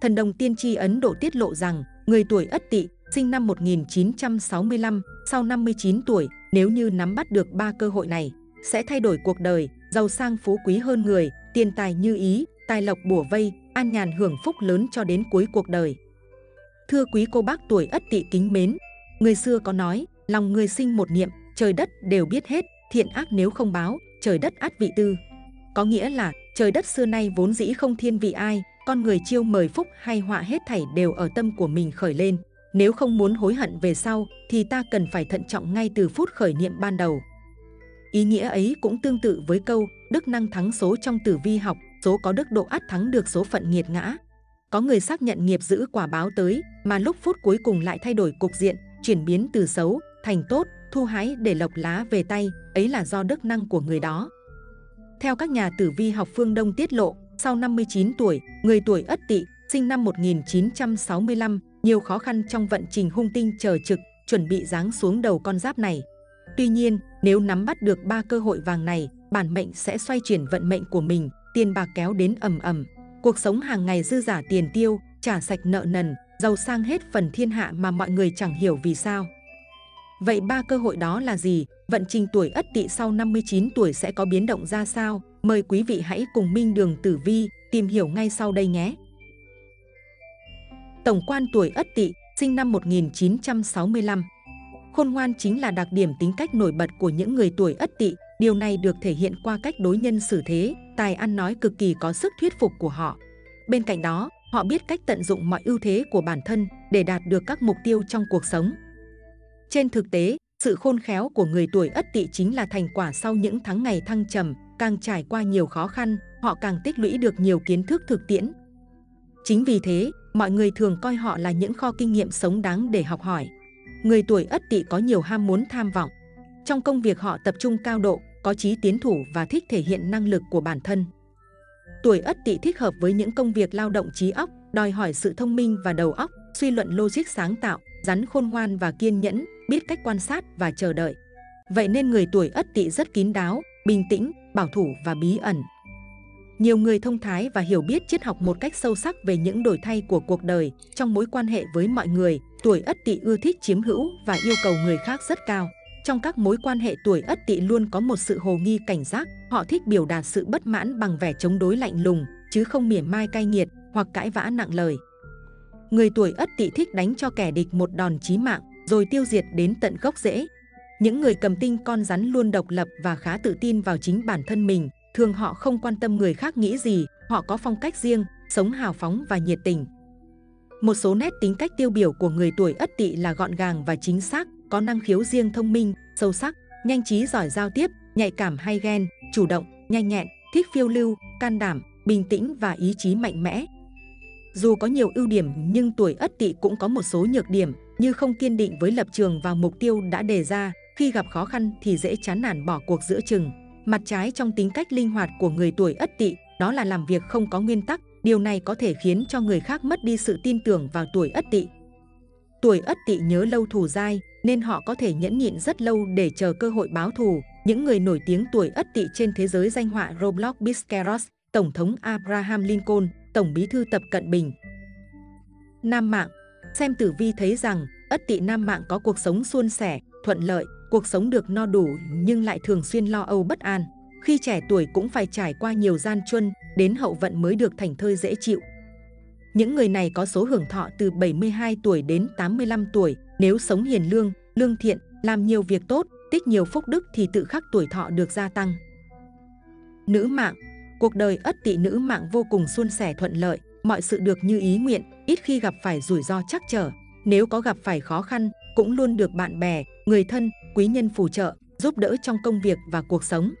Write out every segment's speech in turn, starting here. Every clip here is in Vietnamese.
thần đồng tiên tri Ấn Độ tiết lộ rằng người tuổi Ất Tỵ sinh năm 1965 sau 59 tuổi nếu như nắm bắt được ba cơ hội này sẽ thay đổi cuộc đời, giàu sang phú quý hơn người, tiền tài như ý, tài lộc bủa vây, an nhàn hưởng phúc lớn cho đến cuối cuộc đời. Thưa quý cô bác tuổi Ất Tỵ kính mến, người xưa có nói, lòng người sinh một niệm, trời đất đều biết hết, thiện ác nếu không báo, trời đất át vị tư. Có nghĩa là trời đất xưa nay vốn dĩ không thiên vị ai, con người chiêu mời phúc hay họa hết thảy đều ở tâm của mình khởi lên. Nếu không muốn hối hận về sau thì ta cần phải thận trọng ngay từ phút khởi niệm ban đầu. Ý nghĩa ấy cũng tương tự với câu đức năng thắng số trong tử vi học, số có đức độ ắt thắng được số phận nghiệt ngã. Có người xác nhận nghiệp giữ quả báo tới mà lúc phút cuối cùng lại thay đổi cục diện, chuyển biến từ xấu thành tốt, thu hái để lộc lá về tay, ấy là do đức năng của người đó. Theo các nhà tử vi học phương Đông tiết lộ, sau 59 tuổi, người tuổi Ất Tỵ, sinh năm 1965, nhiều khó khăn trong vận trình hung tinh chờ trực, chuẩn bị giáng xuống đầu con giáp này. Tuy nhiên, nếu nắm bắt được ba cơ hội vàng này, bản mệnh sẽ xoay chuyển vận mệnh của mình, tiền bạc kéo đến ầm ầm. Cuộc sống hàng ngày dư giả tiền tiêu, trả sạch nợ nần, giàu sang hết phần thiên hạ mà mọi người chẳng hiểu vì sao. Vậy ba cơ hội đó là gì? Vận trình tuổi Ất Tỵ sau 59 tuổi sẽ có biến động ra sao? Mời quý vị hãy cùng Minh Đường Tử Vi tìm hiểu ngay sau đây nhé. Tổng quan tuổi Ất Tỵ, sinh năm 1965. Khôn ngoan chính là đặc điểm tính cách nổi bật của những người tuổi Ất Tỵ. Điều này được thể hiện qua cách đối nhân xử thế, tài ăn nói cực kỳ có sức thuyết phục của họ. Bên cạnh đó, họ biết cách tận dụng mọi ưu thế của bản thân để đạt được các mục tiêu trong cuộc sống. Trên thực tế, sự khôn khéo của người tuổi Ất Tỵ chính là thành quả sau những tháng ngày thăng trầm, càng trải qua nhiều khó khăn, họ càng tích lũy được nhiều kiến thức thực tiễn. Chính vì thế, mọi người thường coi họ là những kho kinh nghiệm sống đáng để học hỏi. Người tuổi Ất Tỵ có nhiều ham muốn tham vọng. Trong công việc họ tập trung cao độ, có chí tiến thủ và thích thể hiện năng lực của bản thân. Tuổi Ất Tỵ thích hợp với những công việc lao động trí óc, đòi hỏi sự thông minh và đầu óc, suy luận logic sáng tạo, rắn khôn ngoan và kiên nhẫn, biết cách quan sát và chờ đợi. Vậy nên người tuổi Ất Tỵ rất kín đáo, bình tĩnh, bảo thủ và bí ẩn. Nhiều người thông thái và hiểu biết triết học một cách sâu sắc về những đổi thay của cuộc đời trong mối quan hệ với mọi người. Tuổi Ất Tỵ ưa thích chiếm hữu và yêu cầu người khác rất cao. Trong các mối quan hệ tuổi Ất Tỵ luôn có một sự hồ nghi cảnh giác, họ thích biểu đạt sự bất mãn bằng vẻ chống đối lạnh lùng, chứ không mỉa mai cay nghiệt hoặc cãi vã nặng lời. Người tuổi Ất Tỵ thích đánh cho kẻ địch một đòn chí mạng, rồi tiêu diệt đến tận gốc rễ. Những người cầm tinh con rắn luôn độc lập và khá tự tin vào chính bản thân mình, thường họ không quan tâm người khác nghĩ gì, họ có phong cách riêng, sống hào phóng và nhiệt tình. Một số nét tính cách tiêu biểu của người tuổi Ất Tỵ là gọn gàng và chính xác, có năng khiếu riêng thông minh, sâu sắc, nhanh trí giỏi giao tiếp, nhạy cảm hay ghen, chủ động, nhanh nhẹn, thích phiêu lưu, can đảm, bình tĩnh và ý chí mạnh mẽ. Dù có nhiều ưu điểm nhưng tuổi Ất Tỵ cũng có một số nhược điểm như không kiên định với lập trường và mục tiêu đã đề ra, khi gặp khó khăn thì dễ chán nản bỏ cuộc giữa chừng. Mặt trái trong tính cách linh hoạt của người tuổi Ất Tỵ đó là làm việc không có nguyên tắc, điều này có thể khiến cho người khác mất đi sự tin tưởng vào tuổi Ất Tỵ. Tuổi Ất Tỵ nhớ lâu thù dai, nên họ có thể nhẫn nhịn rất lâu để chờ cơ hội báo thù. Những người nổi tiếng tuổi Ất Tỵ trên thế giới danh họa Roblox Biscaros, Tổng thống Abraham Lincoln, Tổng bí thư Tập Cận Bình. Nam Mạng Xem tử vi thấy rằng Ất Tỵ Nam Mạng có cuộc sống suôn sẻ, thuận lợi, cuộc sống được no đủ nhưng lại thường xuyên lo âu bất an. Khi trẻ tuổi cũng phải trải qua nhiều gian truân, đến hậu vận mới được thành thơi dễ chịu. Những người này có số hưởng thọ từ 72 tuổi đến 85 tuổi, nếu sống hiền lương, lương thiện, làm nhiều việc tốt, tích nhiều phúc đức thì tự khắc tuổi thọ được gia tăng. Nữ mạng Cuộc đời ất tỵ nữ mạng vô cùng suôn sẻ thuận lợi, mọi sự được như ý nguyện, ít khi gặp phải rủi ro chắc trở. Nếu có gặp phải khó khăn, cũng luôn được bạn bè, người thân, quý nhân phù trợ, giúp đỡ trong công việc và cuộc sống.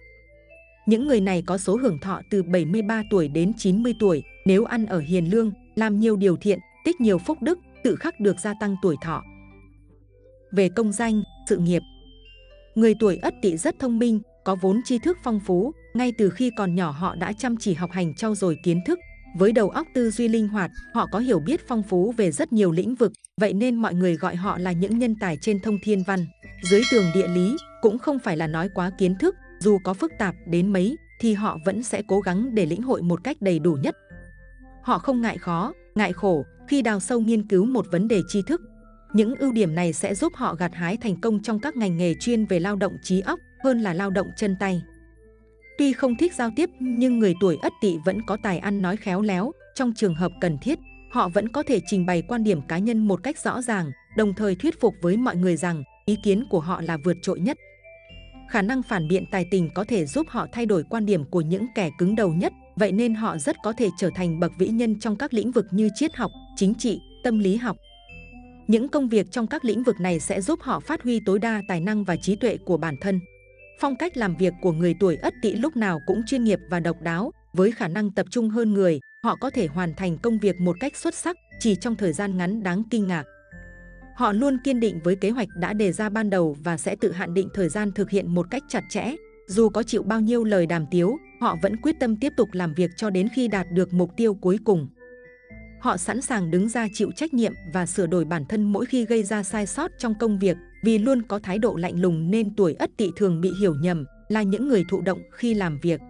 Những người này có số hưởng thọ từ 73 tuổi đến 90 tuổi, nếu ăn ở hiền lương, làm nhiều điều thiện, tích nhiều phúc đức, tự khắc được gia tăng tuổi thọ. Về công danh, sự nghiệp Người tuổi ất tỵ rất thông minh, có vốn tri thức phong phú, ngay từ khi còn nhỏ họ đã chăm chỉ học hành trau dồi kiến thức. Với đầu óc tư duy linh hoạt, họ có hiểu biết phong phú về rất nhiều lĩnh vực, vậy nên mọi người gọi họ là những nhân tài trên thông thiên văn. Dưới tường địa lý, cũng không phải là nói quá kiến thức, dù có phức tạp đến mấy thì họ vẫn sẽ cố gắng để lĩnh hội một cách đầy đủ nhất. Họ không ngại khó, ngại khổ khi đào sâu nghiên cứu một vấn đề tri thức. Những ưu điểm này sẽ giúp họ gặt hái thành công trong các ngành nghề chuyên về lao động trí óc hơn là lao động chân tay. Tuy không thích giao tiếp nhưng người tuổi ất tỵ vẫn có tài ăn nói khéo léo, trong trường hợp cần thiết, họ vẫn có thể trình bày quan điểm cá nhân một cách rõ ràng, đồng thời thuyết phục với mọi người rằng ý kiến của họ là vượt trội nhất. Khả năng phản biện tài tình có thể giúp họ thay đổi quan điểm của những kẻ cứng đầu nhất, vậy nên họ rất có thể trở thành bậc vĩ nhân trong các lĩnh vực như triết học, chính trị, tâm lý học. Những công việc trong các lĩnh vực này sẽ giúp họ phát huy tối đa tài năng và trí tuệ của bản thân. Phong cách làm việc của người tuổi Ất Tỵ lúc nào cũng chuyên nghiệp và độc đáo, với khả năng tập trung hơn người, họ có thể hoàn thành công việc một cách xuất sắc chỉ trong thời gian ngắn đáng kinh ngạc. Họ luôn kiên định với kế hoạch đã đề ra ban đầu và sẽ tự hạn định thời gian thực hiện một cách chặt chẽ. Dù có chịu bao nhiêu lời đàm tiếu, họ vẫn quyết tâm tiếp tục làm việc cho đến khi đạt được mục tiêu cuối cùng. Họ sẵn sàng đứng ra chịu trách nhiệm và sửa đổi bản thân mỗi khi gây ra sai sót trong công việc vì luôn có thái độ lạnh lùng nên tuổi ất tỵ thường bị hiểu nhầm là những người thụ động khi làm việc.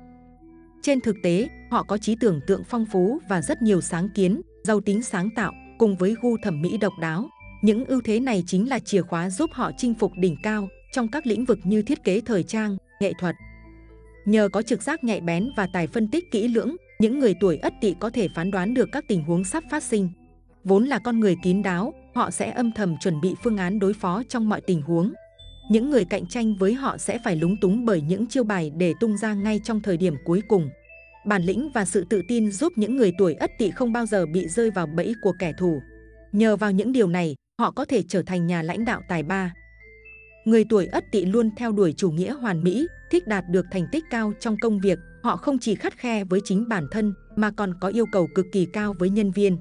Trên thực tế, họ có trí tưởng tượng phong phú và rất nhiều sáng kiến, giàu tính sáng tạo cùng với gu thẩm mỹ độc đáo. Những ưu thế này chính là chìa khóa giúp họ chinh phục đỉnh cao trong các lĩnh vực như thiết kế thời trang, nghệ thuật. Nhờ có trực giác nhạy bén và tài phân tích kỹ lưỡng, những người tuổi ất tỵ có thể phán đoán được các tình huống sắp phát sinh. Vốn là con người kín đáo, họ sẽ âm thầm chuẩn bị phương án đối phó trong mọi tình huống. Những người cạnh tranh với họ sẽ phải lúng túng bởi những chiêu bài để tung ra ngay trong thời điểm cuối cùng. Bản lĩnh và sự tự tin giúp những người tuổi ất tỵ không bao giờ bị rơi vào bẫy của kẻ thù. Nhờ vào những điều này, họ có thể trở thành nhà lãnh đạo tài ba. Người tuổi ất tỵ luôn theo đuổi chủ nghĩa hoàn mỹ, thích đạt được thành tích cao trong công việc. Họ không chỉ khắt khe với chính bản thân mà còn có yêu cầu cực kỳ cao với nhân viên.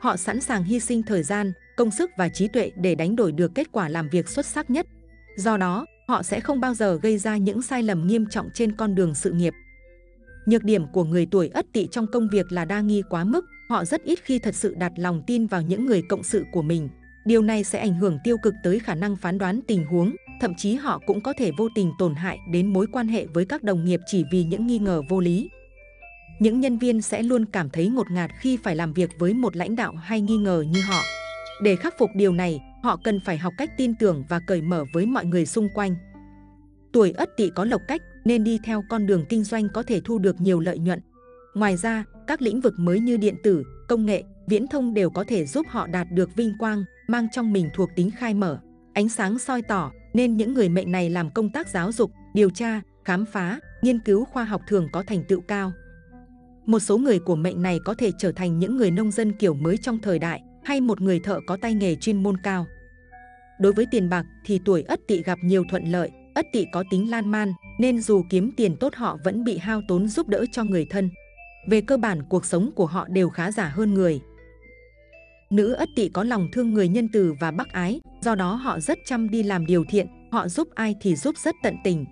Họ sẵn sàng hy sinh thời gian, công sức và trí tuệ để đánh đổi được kết quả làm việc xuất sắc nhất. Do đó, họ sẽ không bao giờ gây ra những sai lầm nghiêm trọng trên con đường sự nghiệp. Nhược điểm của người tuổi ất tỵ trong công việc là đa nghi quá mức, họ rất ít khi thật sự đặt lòng tin vào những người cộng sự của mình. Điều này sẽ ảnh hưởng tiêu cực tới khả năng phán đoán tình huống, thậm chí họ cũng có thể vô tình tổn hại đến mối quan hệ với các đồng nghiệp chỉ vì những nghi ngờ vô lý. Những nhân viên sẽ luôn cảm thấy ngột ngạt khi phải làm việc với một lãnh đạo hay nghi ngờ như họ. Để khắc phục điều này, họ cần phải học cách tin tưởng và cởi mở với mọi người xung quanh. Tuổi ất tỵ có lộc cách nên đi theo con đường kinh doanh có thể thu được nhiều lợi nhuận. Ngoài ra, các lĩnh vực mới như điện tử, công nghệ, viễn thông đều có thể giúp họ đạt được vinh quang, mang trong mình thuộc tính khai mở, ánh sáng soi tỏ, nên những người mệnh này làm công tác giáo dục, điều tra, khám phá, nghiên cứu khoa học thường có thành tựu cao. Một số người của mệnh này có thể trở thành những người nông dân kiểu mới trong thời đại hay một người thợ có tay nghề chuyên môn cao. Đối với tiền bạc thì tuổi Ất Tỵ gặp nhiều thuận lợi, Ất Tỵ có tính lan man nên dù kiếm tiền tốt họ vẫn bị hao tốn giúp đỡ cho người thân. Về cơ bản cuộc sống của họ đều khá giả hơn người. Nữ Ất Tỵ có lòng thương người nhân từ và bác ái, do đó họ rất chăm đi làm điều thiện, họ giúp ai thì giúp rất tận tình.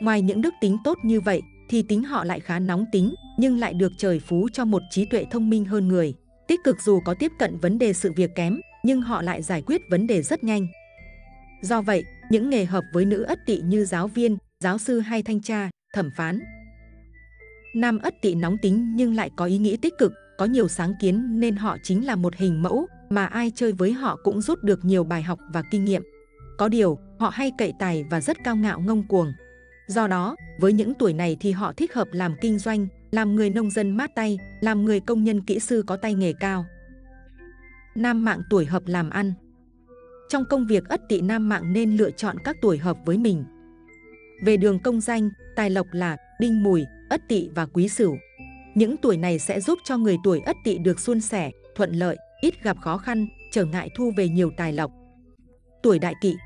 Ngoài những đức tính tốt như vậy, thì tính họ lại khá nóng tính, nhưng lại được trời phú cho một trí tuệ thông minh hơn người. Tích cực dù có tiếp cận vấn đề sự việc kém, nhưng họ lại giải quyết vấn đề rất nhanh. Do vậy, những nghề hợp với nữ ất tỵ như giáo viên, giáo sư hay thanh tra, thẩm phán. Nam ất tỵ nóng tính nhưng lại có ý nghĩ tích cực, có nhiều sáng kiến nên họ chính là một hình mẫu mà ai chơi với họ cũng rút được nhiều bài học và kinh nghiệm. Có điều, họ hay cậy tài và rất cao ngạo ngông cuồng. Do đó, với những tuổi này thì họ thích hợp làm kinh doanh, làm người nông dân mát tay, làm người công nhân kỹ sư có tay nghề cao. Nam mạng tuổi hợp làm ăn Trong công việc ất tỵ nam mạng nên lựa chọn các tuổi hợp với mình. Về đường công danh, tài lộc là đinh mùi, ất tỵ và quý sửu. Những tuổi này sẽ giúp cho người tuổi ất tỵ được suôn sẻ, thuận lợi, ít gặp khó khăn, trở ngại thu về nhiều tài lộc. Tuổi đại kỵ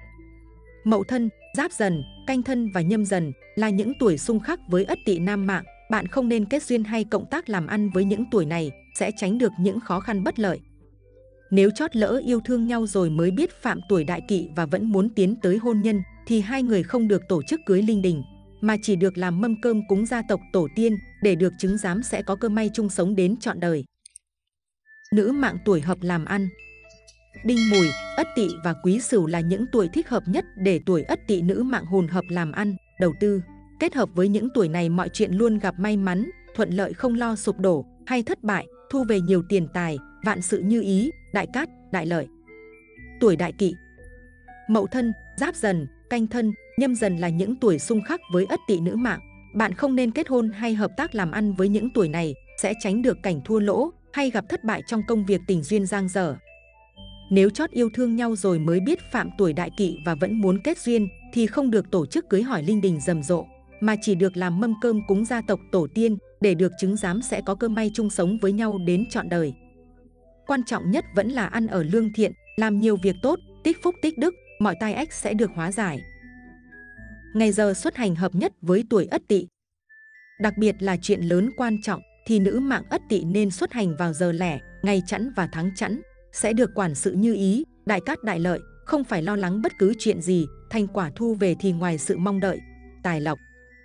Mậu thân, giáp dần, canh thân và nhâm dần là những tuổi xung khắc với ất tỵ nam mạng. Bạn không nên kết duyên hay cộng tác làm ăn với những tuổi này, sẽ tránh được những khó khăn bất lợi. Nếu chót lỡ yêu thương nhau rồi mới biết phạm tuổi đại kỵ và vẫn muốn tiến tới hôn nhân, thì hai người không được tổ chức cưới linh đình, mà chỉ được làm mâm cơm cúng gia tộc tổ tiên để được chứng giám sẽ có cơ may chung sống đến trọn đời. Nữ mạng tuổi hợp làm ăn Đinh Mùi, Ất Tỵ và Quý Sửu là những tuổi thích hợp nhất để tuổi Ất Tỵ nữ mạng hồn hợp làm ăn, đầu tư. Kết hợp với những tuổi này mọi chuyện luôn gặp may mắn, thuận lợi không lo sụp đổ hay thất bại, thu về nhiều tiền tài, vạn sự như ý, đại cát, đại lợi. Tuổi đại kỵ Mậu thân, giáp dần, canh thân, nhâm dần là những tuổi xung khắc với ất tỵ nữ mạng. Bạn không nên kết hôn hay hợp tác làm ăn với những tuổi này, sẽ tránh được cảnh thua lỗ hay gặp thất bại trong công việc tình duyên giang dở. Nếu chót yêu thương nhau rồi mới biết phạm tuổi đại kỵ và vẫn muốn kết duyên thì không được tổ chức cưới hỏi linh đình rầm rộ, mà chỉ được làm mâm cơm cúng gia tộc tổ tiên để được chứng giám sẽ có cơ may chung sống với nhau đến trọn đời. Quan trọng nhất vẫn là ăn ở lương thiện, làm nhiều việc tốt, tích phúc tích đức, mọi tai ách sẽ được hóa giải. Ngày giờ xuất hành hợp nhất với tuổi Ất Tỵ. Đặc biệt là chuyện lớn quan trọng thì nữ mạng Ất Tỵ nên xuất hành vào giờ lẻ, ngày chẵn và tháng chẵn, sẽ được quản sự như ý, đại cát đại lợi, không phải lo lắng bất cứ chuyện gì, thành quả thu về thì ngoài sự mong đợi. Tài lộc,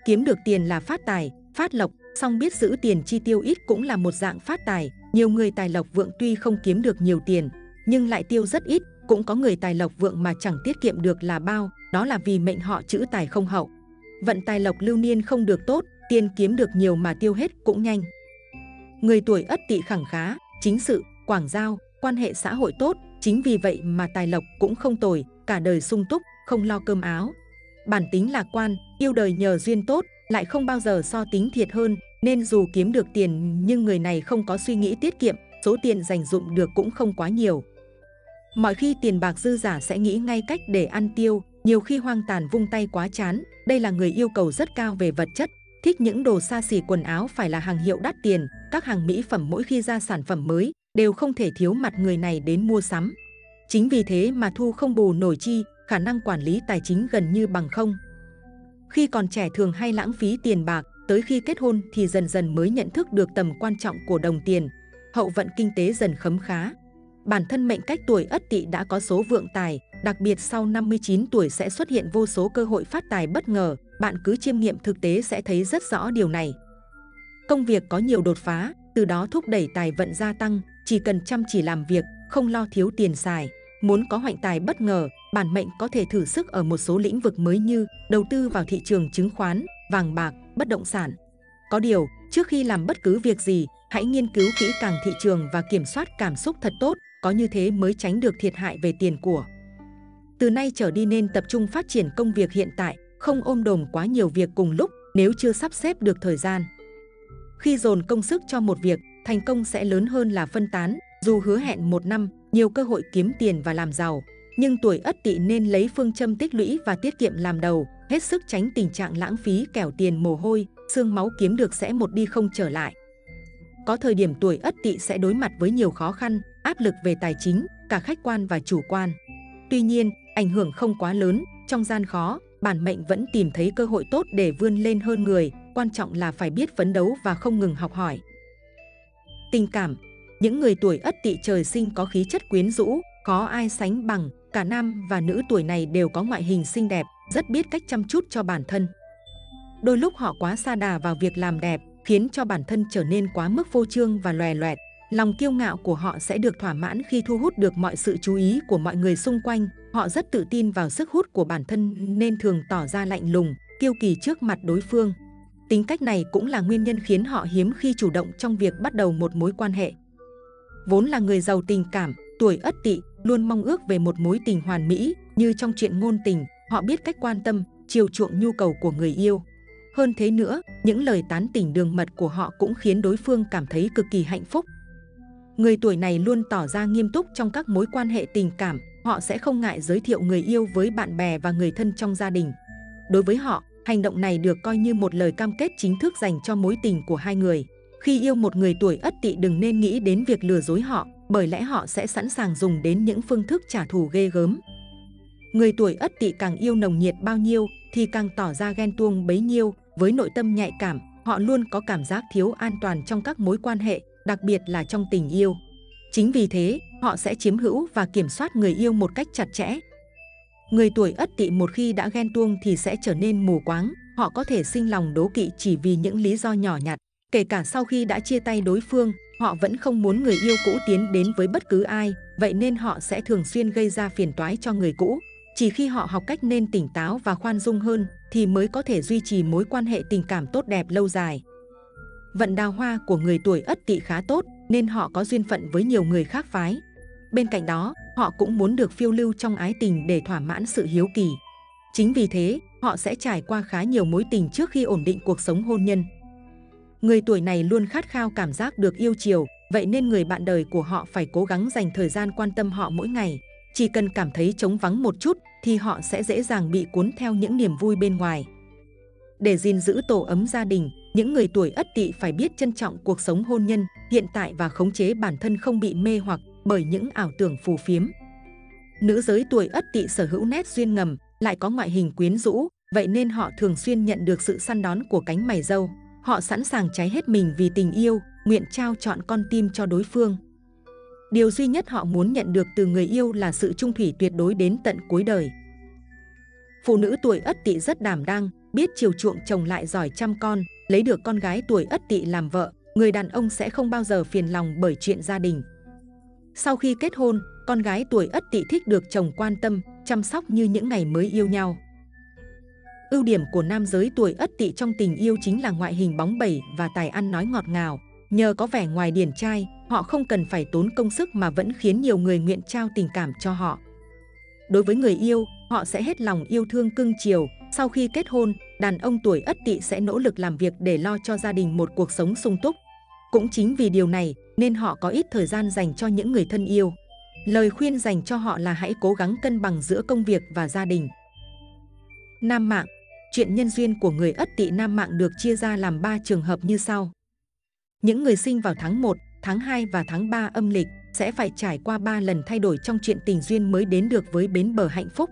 kiếm được tiền là phát tài, phát lộc, song biết giữ tiền chi tiêu ít cũng là một dạng phát tài. Nhiều người tài lộc vượng tuy không kiếm được nhiều tiền, nhưng lại tiêu rất ít, cũng có người tài lộc vượng mà chẳng tiết kiệm được là bao, đó là vì mệnh họ chữ tài không hậu. Vận tài lộc lưu niên không được tốt, tiền kiếm được nhiều mà tiêu hết cũng nhanh. Người tuổi ất tỵ khẳng khá, chính sự, quảng giao, quan hệ xã hội tốt, chính vì vậy mà tài lộc cũng không tồi, cả đời sung túc, không lo cơm áo. Bản tính lạc quan, yêu đời nhờ duyên tốt, lại không bao giờ so tính thiệt hơn, nên dù kiếm được tiền nhưng người này không có suy nghĩ tiết kiệm, số tiền dành dụng được cũng không quá nhiều. Mọi khi tiền bạc dư giả sẽ nghĩ ngay cách để ăn tiêu, nhiều khi hoang tàn vung tay quá chán. Đây là người yêu cầu rất cao về vật chất, thích những đồ xa xỉ quần áo phải là hàng hiệu đắt tiền, các hàng mỹ phẩm mỗi khi ra sản phẩm mới đều không thể thiếu mặt người này đến mua sắm. Chính vì thế mà thu không bù nổi chi, khả năng quản lý tài chính gần như bằng không. Khi còn trẻ thường hay lãng phí tiền bạc, tới khi kết hôn thì dần dần mới nhận thức được tầm quan trọng của đồng tiền, hậu vận kinh tế dần khấm khá. Bản thân mệnh cách tuổi ất tỵ đã có số vượng tài, đặc biệt sau 59 tuổi sẽ xuất hiện vô số cơ hội phát tài bất ngờ, bạn cứ chiêm nghiệm thực tế sẽ thấy rất rõ điều này. Công việc có nhiều đột phá, từ đó thúc đẩy tài vận gia tăng, chỉ cần chăm chỉ làm việc, không lo thiếu tiền xài. Muốn có hoạnh tài bất ngờ, bản mệnh có thể thử sức ở một số lĩnh vực mới như đầu tư vào thị trường chứng khoán, vàng bạc, bất động sản. Có điều, trước khi làm bất cứ việc gì, hãy nghiên cứu kỹ càng thị trường và kiểm soát cảm xúc thật tốt, có như thế mới tránh được thiệt hại về tiền của. Từ nay trở đi nên tập trung phát triển công việc hiện tại, không ôm đồm quá nhiều việc cùng lúc nếu chưa sắp xếp được thời gian. Khi dồn công sức cho một việc, thành công sẽ lớn hơn là phân tán, dù hứa hẹn một năm, nhiều cơ hội kiếm tiền và làm giàu. Nhưng tuổi ất tỵ nên lấy phương châm tích lũy và tiết kiệm làm đầu, hết sức tránh tình trạng lãng phí kẻo tiền mồ hôi, xương máu kiếm được sẽ một đi không trở lại. Có thời điểm tuổi ất tỵ sẽ đối mặt với nhiều khó khăn, áp lực về tài chính, cả khách quan và chủ quan. Tuy nhiên, ảnh hưởng không quá lớn, trong gian khó, bản mệnh vẫn tìm thấy cơ hội tốt để vươn lên hơn người, quan trọng là phải biết phấn đấu và không ngừng học hỏi. Tình cảm những người tuổi ất tỵ trời sinh có khí chất quyến rũ, có ai sánh bằng, cả nam và nữ tuổi này đều có ngoại hình xinh đẹp, rất biết cách chăm chút cho bản thân. Đôi lúc họ quá xa đà vào việc làm đẹp, khiến cho bản thân trở nên quá mức vô trương và lòe loẹt. Lòng kiêu ngạo của họ sẽ được thỏa mãn khi thu hút được mọi sự chú ý của mọi người xung quanh. Họ rất tự tin vào sức hút của bản thân nên thường tỏ ra lạnh lùng, kiêu kỳ trước mặt đối phương. Tính cách này cũng là nguyên nhân khiến họ hiếm khi chủ động trong việc bắt đầu một mối quan hệ. Vốn là người giàu tình cảm, tuổi ất tỵ luôn mong ước về một mối tình hoàn mỹ, như trong chuyện ngôn tình, họ biết cách quan tâm, chiều chuộng nhu cầu của người yêu. Hơn thế nữa, những lời tán tỉnh đường mật của họ cũng khiến đối phương cảm thấy cực kỳ hạnh phúc. Người tuổi này luôn tỏ ra nghiêm túc trong các mối quan hệ tình cảm, họ sẽ không ngại giới thiệu người yêu với bạn bè và người thân trong gia đình. Đối với họ, hành động này được coi như một lời cam kết chính thức dành cho mối tình của hai người. Khi yêu một người tuổi ất tỵ đừng nên nghĩ đến việc lừa dối họ, bởi lẽ họ sẽ sẵn sàng dùng đến những phương thức trả thù ghê gớm. Người tuổi ất tỵ càng yêu nồng nhiệt bao nhiêu thì càng tỏ ra ghen tuông bấy nhiêu, với nội tâm nhạy cảm, họ luôn có cảm giác thiếu an toàn trong các mối quan hệ, đặc biệt là trong tình yêu. Chính vì thế, họ sẽ chiếm hữu và kiểm soát người yêu một cách chặt chẽ. Người tuổi ất tỵ một khi đã ghen tuông thì sẽ trở nên mù quáng, họ có thể sinh lòng đố kỵ chỉ vì những lý do nhỏ nhặt. Kể cả sau khi đã chia tay đối phương, họ vẫn không muốn người yêu cũ tiến đến với bất cứ ai, vậy nên họ sẽ thường xuyên gây ra phiền toái cho người cũ. Chỉ khi họ học cách nên tỉnh táo và khoan dung hơn thì mới có thể duy trì mối quan hệ tình cảm tốt đẹp lâu dài. Vận đào hoa của người tuổi ất tỵ khá tốt, nên họ có duyên phận với nhiều người khác phái. Bên cạnh đó, họ cũng muốn được phiêu lưu trong ái tình để thỏa mãn sự hiếu kỳ. Chính vì thế, họ sẽ trải qua khá nhiều mối tình trước khi ổn định cuộc sống hôn nhân. Người tuổi này luôn khát khao cảm giác được yêu chiều, vậy nên người bạn đời của họ phải cố gắng dành thời gian quan tâm họ mỗi ngày. Chỉ cần cảm thấy trống vắng một chút thì họ sẽ dễ dàng bị cuốn theo những niềm vui bên ngoài. Để gìn giữ tổ ấm gia đình, những người tuổi ất tỵ phải biết trân trọng cuộc sống hôn nhân, hiện tại và khống chế bản thân không bị mê hoặc bởi những ảo tưởng phù phiếm. Nữ giới tuổi ất tỵ sở hữu nét duyên ngầm, lại có ngoại hình quyến rũ, vậy nên họ thường xuyên nhận được sự săn đón của cánh mày râu. Họ sẵn sàng cháy hết mình vì tình yêu, nguyện trao chọn con tim cho đối phương. Điều duy nhất họ muốn nhận được từ người yêu là sự trung thủy tuyệt đối đến tận cuối đời. Phụ nữ tuổi ất tỵ rất đảm đang, biết chiều chuộng chồng lại giỏi chăm con, lấy được con gái tuổi ất tỵ làm vợ, người đàn ông sẽ không bao giờ phiền lòng bởi chuyện gia đình. Sau khi kết hôn, con gái tuổi ất tỵ thích được chồng quan tâm, chăm sóc như những ngày mới yêu nhau. Ưu điểm của nam giới tuổi ất tỵ trong tình yêu chính là ngoại hình bóng bẩy và tài ăn nói ngọt ngào. Nhờ có vẻ ngoài điển trai, họ không cần phải tốn công sức mà vẫn khiến nhiều người nguyện trao tình cảm cho họ. Đối với người yêu, họ sẽ hết lòng yêu thương cưng chiều. Sau khi kết hôn, đàn ông tuổi ất tỵ sẽ nỗ lực làm việc để lo cho gia đình một cuộc sống sung túc. Cũng chính vì điều này nên họ có ít thời gian dành cho những người thân yêu. Lời khuyên dành cho họ là hãy cố gắng cân bằng giữa công việc và gia đình. Nam mạng Chuyện nhân duyên của người ất tỵ nam mạng được chia ra làm 3 trường hợp như sau. Những người sinh vào tháng 1, tháng 2 và tháng 3 âm lịch sẽ phải trải qua 3 lần thay đổi trong chuyện tình duyên mới đến được với bến bờ hạnh phúc.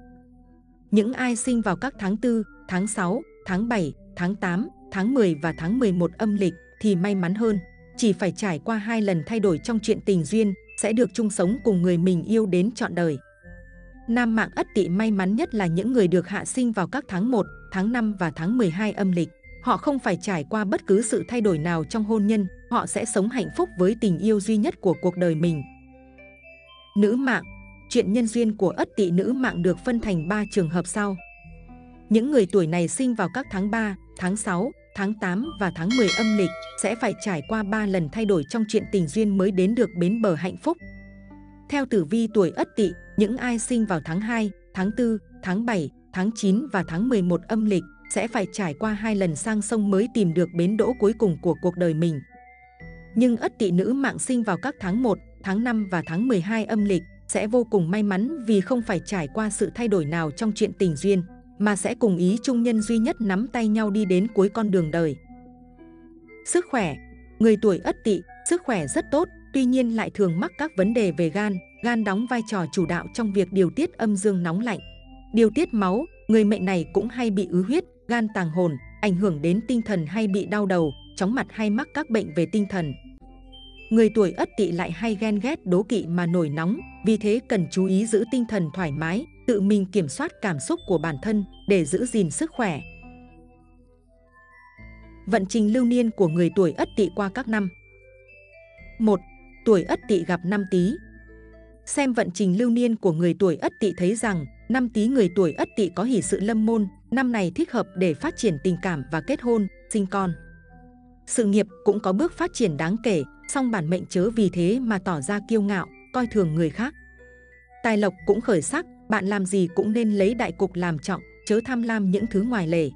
Những ai sinh vào các tháng 4, tháng 6, tháng 7, tháng 8, tháng 10 và tháng 11 âm lịch thì may mắn hơn. Chỉ phải trải qua hai lần thay đổi trong chuyện tình duyên sẽ được chung sống cùng người mình yêu đến trọn đời. Nam mạng ất tỵ may mắn nhất là những người được hạ sinh vào các tháng 1, tháng 5 và tháng 12 âm lịch. Họ không phải trải qua bất cứ sự thay đổi nào trong hôn nhân, họ sẽ sống hạnh phúc với tình yêu duy nhất của cuộc đời mình. Nữ mạng Chuyện nhân duyên của ất tỵ nữ mạng được phân thành 3 trường hợp sau. Những người tuổi này sinh vào các tháng 3, tháng 6, tháng 8 và tháng 10 âm lịch sẽ phải trải qua 3 lần thay đổi trong chuyện tình duyên mới đến được bến bờ hạnh phúc. Theo tử vi tuổi ất tỵ, những ai sinh vào tháng 2, tháng 4, tháng 7, tháng 9 và tháng 11 âm lịch sẽ phải trải qua hai lần sang sông mới tìm được bến đỗ cuối cùng của cuộc đời mình. Nhưng ất tỵ nữ mạng sinh vào các tháng 1, tháng 5 và tháng 12 âm lịch sẽ vô cùng may mắn vì không phải trải qua sự thay đổi nào trong chuyện tình duyên, mà sẽ cùng ý chung nhân duy nhất nắm tay nhau đi đến cuối con đường đời. Sức khỏe Người tuổi ất tỵ, sức khỏe rất tốt, tuy nhiên lại thường mắc các vấn đề về gan. Gan đóng vai trò chủ đạo trong việc điều tiết âm dương nóng lạnh. Điều tiết máu, người mệnh này cũng hay bị ứ huyết, gan tàng hồn, ảnh hưởng đến tinh thần hay bị đau đầu, chóng mặt hay mắc các bệnh về tinh thần. Người tuổi ất tỵ lại hay ghen ghét đố kỵ mà nổi nóng, vì thế cần chú ý giữ tinh thần thoải mái, tự mình kiểm soát cảm xúc của bản thân để giữ gìn sức khỏe. Vận trình lưu niên của người tuổi ất tỵ qua các năm 1. Tuổi ất tỵ gặp năm tý Xem vận trình lưu niên của người tuổi ất tỵ thấy rằng năm tý người tuổi ất tỵ có hỷ sự lâm môn, năm này thích hợp để phát triển tình cảm và kết hôn, sinh con. Sự nghiệp cũng có bước phát triển đáng kể, song bản mệnh chớ vì thế mà tỏ ra kiêu ngạo, coi thường người khác. Tài lộc cũng khởi sắc, bạn làm gì cũng nên lấy đại cục làm trọng, chớ tham lam những thứ ngoài lề.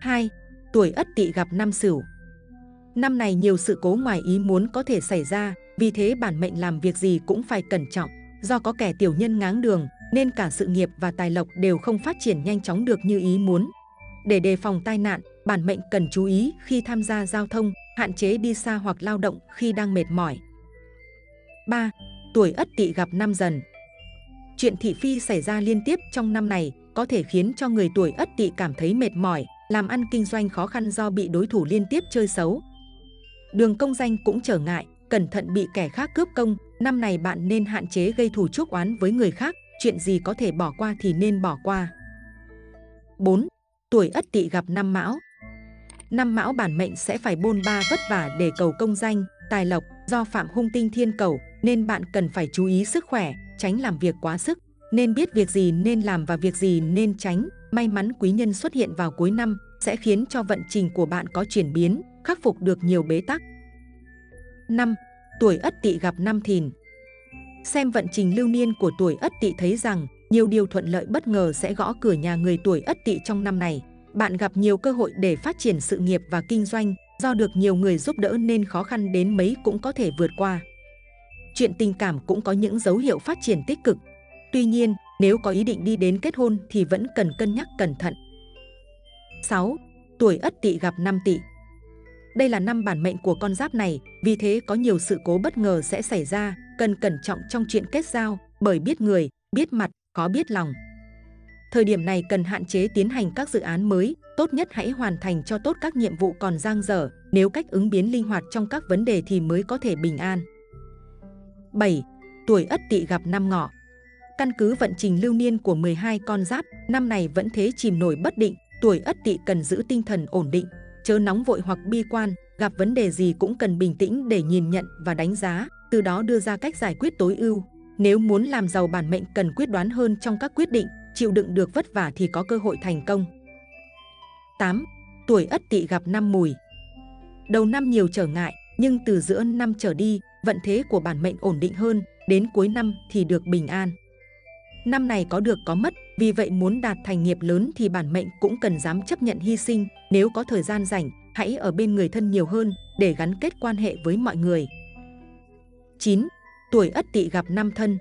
2. Tuổi Ất Tỵ gặp năm Sửu. Năm này nhiều sự cố ngoài ý muốn có thể xảy ra, vì thế bản mệnh làm việc gì cũng phải cẩn trọng. Do có kẻ tiểu nhân ngáng đường, nên cả sự nghiệp và tài lộc đều không phát triển nhanh chóng được như ý muốn. Để đề phòng tai nạn, bản mệnh cần chú ý khi tham gia giao thông, hạn chế đi xa hoặc lao động khi đang mệt mỏi. 3. Tuổi Ất Tỵ gặp năm Dần. Chuyện thị phi xảy ra liên tiếp trong năm này có thể khiến cho người tuổi Ất Tỵ cảm thấy mệt mỏi, làm ăn kinh doanh khó khăn do bị đối thủ liên tiếp chơi xấu. Đường công danh cũng trở ngại, cẩn thận bị kẻ khác cướp công, năm này bạn nên hạn chế gây thù chuốc oán với người khác, chuyện gì có thể bỏ qua thì nên bỏ qua. 4. Tuổi Ất Tỵ gặp năm Mão. Năm Mão bản mệnh sẽ phải bôn ba vất vả để cầu công danh, tài lộc, do phạm hung tinh thiên cầu nên bạn cần phải chú ý sức khỏe, tránh làm việc quá sức, nên biết việc gì nên làm và việc gì nên tránh. May mắn quý nhân xuất hiện vào cuối năm sẽ khiến cho vận trình của bạn có chuyển biến, khắc phục được nhiều bế tắc. 5. Tuổi Ất Tỵ gặp năm Thìn. Xem vận trình lưu niên của tuổi Ất Tỵ thấy rằng nhiều điều thuận lợi bất ngờ sẽ gõ cửa nhà người tuổi Ất Tỵ trong năm này. Bạn gặp nhiều cơ hội để phát triển sự nghiệp và kinh doanh, do được nhiều người giúp đỡ nên khó khăn đến mấy cũng có thể vượt qua. Chuyện tình cảm cũng có những dấu hiệu phát triển tích cực. Tuy nhiên, nếu có ý định đi đến kết hôn thì vẫn cần cân nhắc cẩn thận. 6. Tuổi Ất Tỵ gặp năm Tỵ. Đây là năm bản mệnh của con giáp này, vì thế có nhiều sự cố bất ngờ sẽ xảy ra, cần cẩn trọng trong chuyện kết giao, bởi biết người, biết mặt, khó biết lòng. Thời điểm này cần hạn chế tiến hành các dự án mới, tốt nhất hãy hoàn thành cho tốt các nhiệm vụ còn dang dở, nếu cách ứng biến linh hoạt trong các vấn đề thì mới có thể bình an. 7. Tuổi Ất Tỵ gặp năm Ngọ. Căn cứ vận trình lưu niên của 12 con giáp, năm này vẫn thế chìm nổi bất định, tuổi Ất Tỵ cần giữ tinh thần ổn định, chớ nóng vội hoặc bi quan, gặp vấn đề gì cũng cần bình tĩnh để nhìn nhận và đánh giá, từ đó đưa ra cách giải quyết tối ưu. Nếu muốn làm giàu bản mệnh cần quyết đoán hơn trong các quyết định, chịu đựng được vất vả thì có cơ hội thành công. 8. Tuổi Ất Tỵ gặp năm Mùi. Đầu năm nhiều trở ngại, nhưng từ giữa năm trở đi, vận thế của bản mệnh ổn định hơn, đến cuối năm thì được bình an. Năm này có được có mất, vì vậy muốn đạt thành nghiệp lớn thì bản mệnh cũng cần dám chấp nhận hy sinh. Nếu có thời gian rảnh, hãy ở bên người thân nhiều hơn để gắn kết quan hệ với mọi người. 9. Tuổi Ất Tỵ gặp năm thân.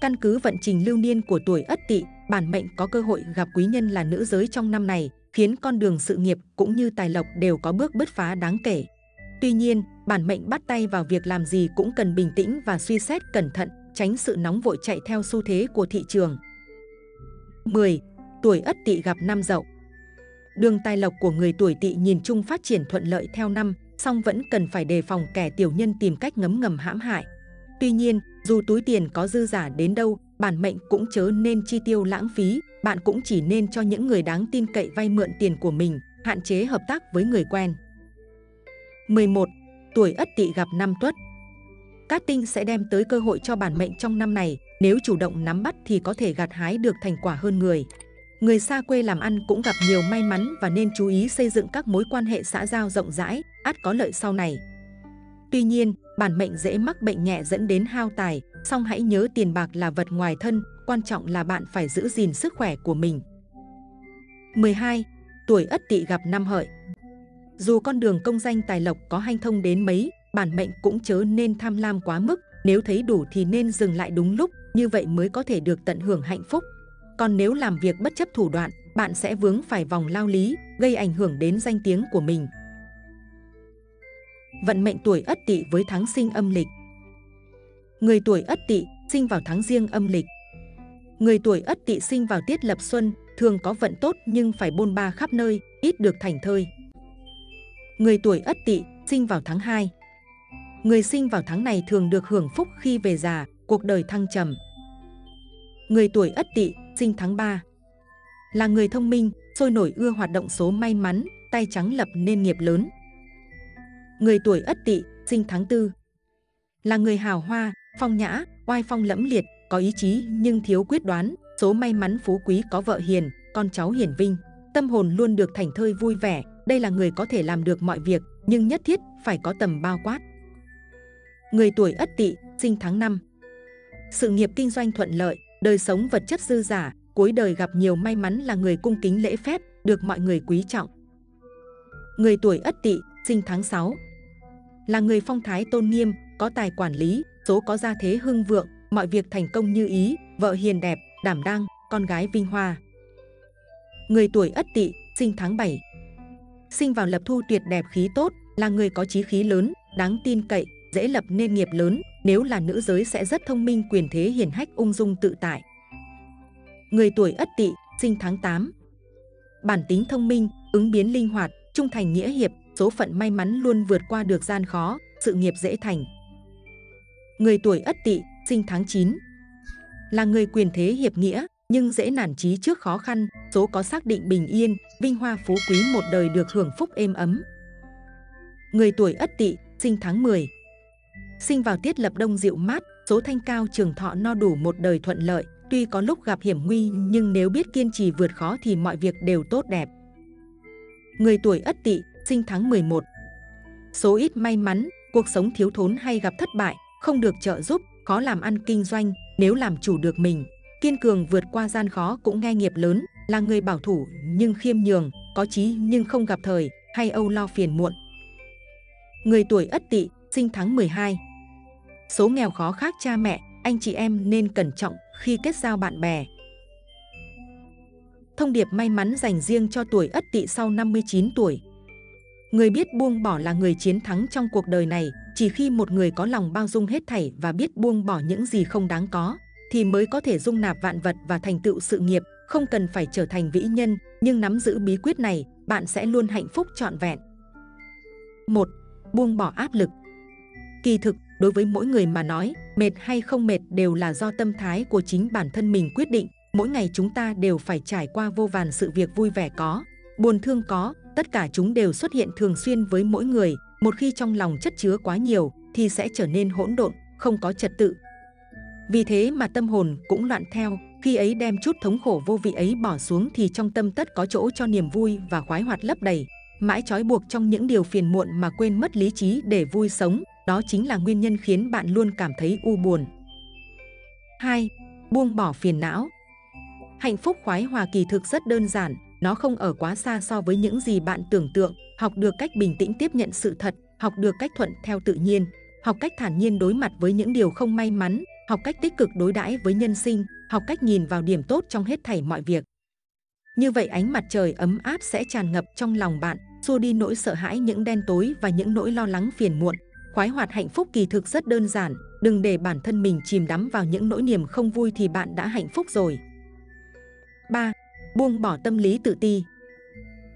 Căn cứ vận trình lưu niên của tuổi Ất Tỵ, bản mệnh có cơ hội gặp quý nhân là nữ giới trong năm này, khiến con đường sự nghiệp cũng như tài lộc đều có bước bứt phá đáng kể. Tuy nhiên, bản mệnh bắt tay vào việc làm gì cũng cần bình tĩnh và suy xét cẩn thận, tránh sự nóng vội chạy theo xu thế của thị trường. 10. Tuổi Ất Tỵ gặp năm Dậu. Đường tài lộc của người tuổi Tỵ nhìn chung phát triển thuận lợi theo năm, song vẫn cần phải đề phòng kẻ tiểu nhân tìm cách ngấm ngầm hãm hại. Tuy nhiên, dù túi tiền có dư giả đến đâu, bản mệnh cũng chớ nên chi tiêu lãng phí, bạn cũng chỉ nên cho những người đáng tin cậy vay mượn tiền của mình, hạn chế hợp tác với người quen. 11. Tuổi Ất Tỵ gặp năm Tuất. Cát tinh sẽ đem tới cơ hội cho bản mệnh trong năm này, nếu chủ động nắm bắt thì có thể gặt hái được thành quả hơn người. Người xa quê làm ăn cũng gặp nhiều may mắn và nên chú ý xây dựng các mối quan hệ xã giao rộng rãi, ắt có lợi sau này. Tuy nhiên, bản mệnh dễ mắc bệnh nhẹ dẫn đến hao tài, song hãy nhớ tiền bạc là vật ngoài thân, quan trọng là bạn phải giữ gìn sức khỏe của mình. 12. Tuổi Ất Tỵ gặp năm Hợi. Dù con đường công danh tài lộc có hanh thông đến mấy, bản mệnh cũng chớ nên tham lam quá mức, nếu thấy đủ thì nên dừng lại đúng lúc, như vậy mới có thể được tận hưởng hạnh phúc. Còn nếu làm việc bất chấp thủ đoạn, bạn sẽ vướng phải vòng lao lý, gây ảnh hưởng đến danh tiếng của mình. Vận mệnh tuổi Ất Tỵ với tháng sinh âm lịch. Người tuổi Ất Tỵ sinh vào tháng riêng âm lịch. Người tuổi Ất Tỵ sinh vào tiết lập xuân thường có vận tốt nhưng phải bôn ba khắp nơi, ít được thành thơi. Người tuổi Ất Tỵ sinh vào tháng 2. Người sinh vào tháng này thường được hưởng phúc khi về già, cuộc đời thăng trầm. Người tuổi Ất Tỵ sinh tháng 3. Là người thông minh, sôi nổi ưa hoạt động số may mắn, tay trắng lập nên nghiệp lớn. Người tuổi Ất Tỵ sinh tháng 4. Là người hào hoa, phong nhã, oai phong lẫm liệt, có ý chí nhưng thiếu quyết đoán, số may mắn phú quý có vợ hiền, con cháu hiển vinh, tâm hồn luôn được thành thơi vui vẻ, đây là người có thể làm được mọi việc, nhưng nhất thiết phải có tầm bao quát. Người tuổi Ất Tỵ, sinh tháng 5. Sự nghiệp kinh doanh thuận lợi, đời sống vật chất dư giả, cuối đời gặp nhiều may mắn là người cung kính lễ phép, được mọi người quý trọng. Người tuổi Ất Tỵ, sinh tháng 6. Là người phong thái tôn nghiêm, có tài quản lý, số có gia thế hưng vượng, mọi việc thành công như ý, vợ hiền đẹp, đảm đang, con gái vinh hoa. Người tuổi Ất Tỵ, sinh tháng 7 sinh vào lập thu tuyệt đẹp khí tốt, là người có chí khí lớn, đáng tin cậy, dễ lập nên nghiệp lớn, nếu là nữ giới sẽ rất thông minh quyền thế hiền hách ung dung tự tại. Người tuổi Ất Tỵ, sinh tháng 8. Bản tính thông minh, ứng biến linh hoạt, trung thành nghĩa hiệp, số phận may mắn luôn vượt qua được gian khó, sự nghiệp dễ thành. Người tuổi Ất Tỵ, sinh tháng 9. Là người quyền thế hiệp nghĩa, nhưng dễ nản chí trước khó khăn, số có xác định bình yên, vinh hoa phú quý một đời được hưởng phúc êm ấm. Người tuổi Ất Tỵ, sinh tháng 10. Sinh vào tiết lập đông dịu mát, số thanh cao trường thọ no đủ một đời thuận lợi, tuy có lúc gặp hiểm nguy nhưng nếu biết kiên trì vượt khó thì mọi việc đều tốt đẹp. Người tuổi Ất Tỵ, sinh tháng 11. Số ít may mắn, cuộc sống thiếu thốn hay gặp thất bại, không được trợ giúp, khó làm ăn kinh doanh, nếu làm chủ được mình. Kiên cường vượt qua gian khó cũng nghe nghiệp lớn, là người bảo thủ nhưng khiêm nhường, có chí nhưng không gặp thời, hay âu lo phiền muộn. Người tuổi Ất Tỵ, sinh tháng 12. Số nghèo khó khác cha mẹ, anh chị em nên cẩn trọng khi kết giao bạn bè. Thông điệp may mắn dành riêng cho tuổi Ất Tỵ sau 59 tuổi. Người biết buông bỏ là người chiến thắng trong cuộc đời này, chỉ khi một người có lòng bao dung hết thảy và biết buông bỏ những gì không đáng có, thì mới có thể dung nạp vạn vật và thành tựu sự nghiệp, không cần phải trở thành vĩ nhân, nhưng nắm giữ bí quyết này, bạn sẽ luôn hạnh phúc trọn vẹn. 1. Buông bỏ áp lực Kỳ thực, đối với mỗi người mà nói, mệt hay không mệt đều là do tâm thái của chính bản thân mình quyết định. Mỗi ngày chúng ta đều phải trải qua vô vàn sự việc vui vẻ có, buồn thương có, tất cả chúng đều xuất hiện thường xuyên với mỗi người. Một khi trong lòng chất chứa quá nhiều thì sẽ trở nên hỗn độn, không có trật tự. Vì thế mà tâm hồn cũng loạn theo, khi ấy đem chút thống khổ vô vị ấy bỏ xuống thì trong tâm tất có chỗ cho niềm vui và khoái hoạt lấp đầy. Mãi trói buộc trong những điều phiền muộn mà quên mất lý trí để vui sống, đó chính là nguyên nhân khiến bạn luôn cảm thấy u buồn. 2. Buông bỏ phiền não Hạnh phúc khoái hòa kỳ thực rất đơn giản, nó không ở quá xa so với những gì bạn tưởng tượng, học được cách bình tĩnh tiếp nhận sự thật, học được cách thuận theo tự nhiên, học cách thản nhiên đối mặt với những điều không may mắn, học cách tích cực đối đãi với nhân sinh, học cách nhìn vào điểm tốt trong hết thảy mọi việc. Như vậy ánh mặt trời ấm áp sẽ tràn ngập trong lòng bạn, xua đi nỗi sợ hãi những đen tối và những nỗi lo lắng phiền muộn. Khoái hoạt hạnh phúc kỳ thực rất đơn giản, đừng để bản thân mình chìm đắm vào những nỗi niềm không vui thì bạn đã hạnh phúc rồi. 3. Buông bỏ tâm lý tự ti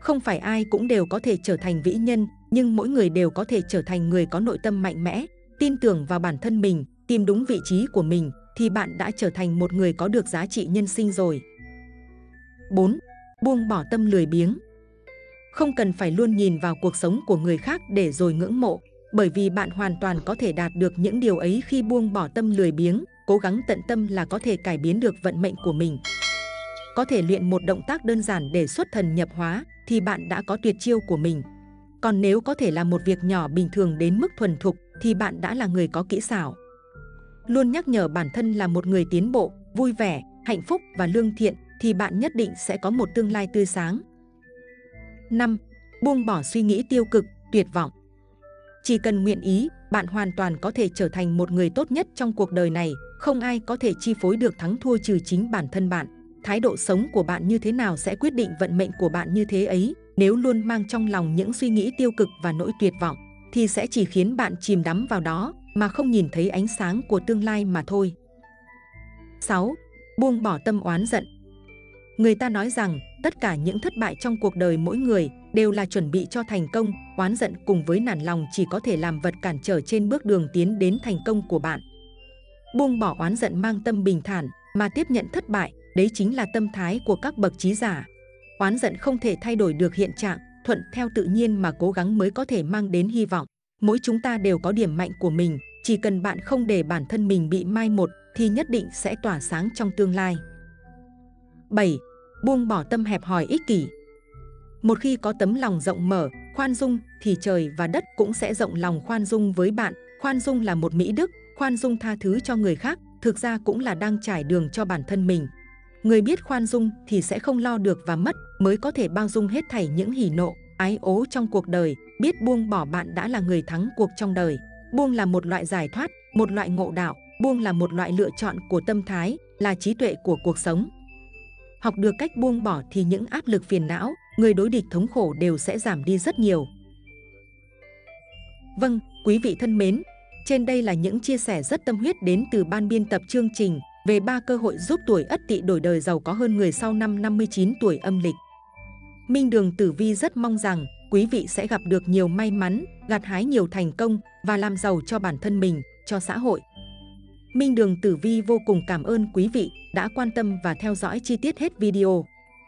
Không phải ai cũng đều có thể trở thành vĩ nhân, nhưng mỗi người đều có thể trở thành người có nội tâm mạnh mẽ, tin tưởng vào bản thân mình, tìm đúng vị trí của mình, thì bạn đã trở thành một người có được giá trị nhân sinh rồi. 4. Buông bỏ tâm lười biếng Không cần phải luôn nhìn vào cuộc sống của người khác để rồi ngưỡng mộ, bởi vì bạn hoàn toàn có thể đạt được những điều ấy khi buông bỏ tâm lười biếng, cố gắng tận tâm là có thể cải biến được vận mệnh của mình. Có thể luyện một động tác đơn giản để xuất thần nhập hóa thì bạn đã có tuyệt chiêu của mình. Còn nếu có thể là một việc nhỏ bình thường đến mức thuần thục thì bạn đã là người có kỹ xảo. Luôn nhắc nhở bản thân là một người tiến bộ, vui vẻ, hạnh phúc và lương thiện thì bạn nhất định sẽ có một tương lai tươi sáng. 5. Buông bỏ suy nghĩ tiêu cực, tuyệt vọng. Chỉ cần nguyện ý, bạn hoàn toàn có thể trở thành một người tốt nhất trong cuộc đời này. Không ai có thể chi phối được thắng thua trừ chính bản thân bạn. Thái độ sống của bạn như thế nào sẽ quyết định vận mệnh của bạn như thế ấy. Nếu luôn mang trong lòng những suy nghĩ tiêu cực và nỗi tuyệt vọng, thì sẽ chỉ khiến bạn chìm đắm vào đó mà không nhìn thấy ánh sáng của tương lai mà thôi. 6. Buông bỏ tâm oán giận Người ta nói rằng tất cả những thất bại trong cuộc đời mỗi người đều là chuẩn bị cho thành công, oán giận cùng với nản lòng chỉ có thể làm vật cản trở trên bước đường tiến đến thành công của bạn. Buông bỏ oán giận mang tâm bình thản mà tiếp nhận thất bại, đấy chính là tâm thái của các bậc trí giả. Oán giận không thể thay đổi được hiện trạng, thuận theo tự nhiên mà cố gắng mới có thể mang đến hy vọng. Mỗi chúng ta đều có điểm mạnh của mình, chỉ cần bạn không để bản thân mình bị mai một thì nhất định sẽ tỏa sáng trong tương lai. 7. Buông bỏ tâm hẹp hòi ích kỷ một khi có tấm lòng rộng mở, khoan dung thì trời và đất cũng sẽ rộng lòng khoan dung với bạn. Khoan dung là một mỹ đức, khoan dung tha thứ cho người khác, thực ra cũng là đang trải đường cho bản thân mình. Người biết khoan dung thì sẽ không lo được và mất, mới có thể bao dung hết thảy những hỉ nộ, ái ố trong cuộc đời, biết buông bỏ bạn đã là người thắng cuộc trong đời. Buông là một loại giải thoát, một loại ngộ đạo, buông là một loại lựa chọn của tâm thái, là trí tuệ của cuộc sống. Học được cách buông bỏ thì những áp lực phiền não, người đối địch thống khổ đều sẽ giảm đi rất nhiều. Vâng, quý vị thân mến, trên đây là những chia sẻ rất tâm huyết đến từ ban biên tập chương trình về ba cơ hội giúp tuổi Ất Tỵ đổi đời giàu có hơn người sau năm 59 tuổi âm lịch. Minh Đường Tử Vi rất mong rằng quý vị sẽ gặp được nhiều may mắn, gặt hái nhiều thành công và làm giàu cho bản thân mình, cho xã hội. Minh Đường Tử Vi vô cùng cảm ơn quý vị đã quan tâm và theo dõi chi tiết hết video.